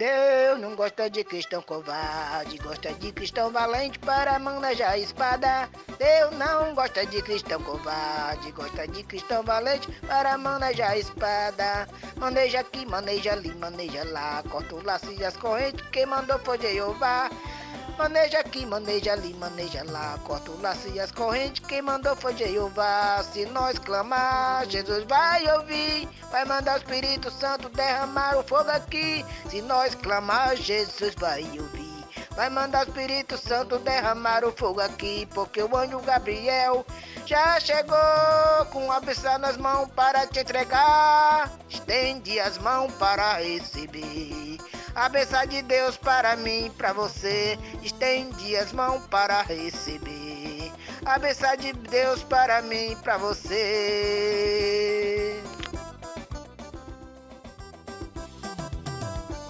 Deus não gosta de cristão covarde, gosta de cristão valente para manejar a espada. Deus não gosta de cristão covarde, gosta de cristão valente para manejar a espada. Maneja aqui, maneja ali, maneja lá, corta o laço e as correntes, quem mandou foi Jeová. Maneja aqui, maneja ali, maneja lá, corta o laço e as correntes, quem mandou foi Jeová. Se nós clamar, Jesus vai ouvir, vai mandar o Espírito Santo derramar o fogo aqui. Se nós clamar, Jesus vai ouvir. Vai mandar o Espírito Santo derramar o fogo aqui, porque o anjo Gabriel já chegou com a bênção nas mãos para te entregar. Estende as mãos para receber. A bênção de Deus para mim, para você. Estende as mãos para receber. A bênção de Deus para mim, para você.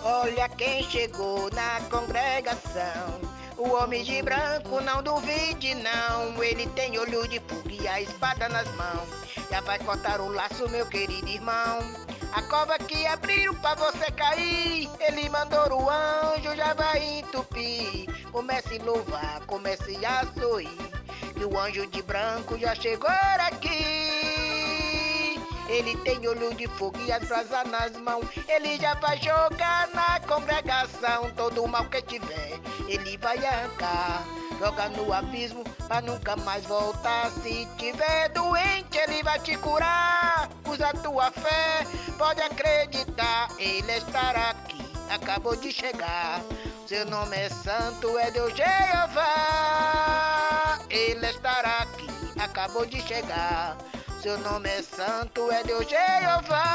Olha quem chegou na congregação. O homem de branco, não duvide não. Ele tem olho de fogo e a espada nas mãos. Já vai cortar o laço, meu querido irmão. A cova que abriram pra você cair, ele mandou o anjo, já vai entupir. Comece a louvar, comece a sorrir, que o anjo de branco já chegou aqui. Ele tem olho de fogo e as brasas nas mãos, ele já vai jogar na congregação. Todo mal que tiver, ele vai arrancar. Joga no abismo pra nunca mais voltar. Se tiver doente, ele vai te curar. Usa tua fé, pode acreditar. Ele estará aqui, acabou de chegar. Seu nome é santo, é Deus Jeová. Ele estará aqui, acabou de chegar. Seu nome é santo, é Deus Jeová.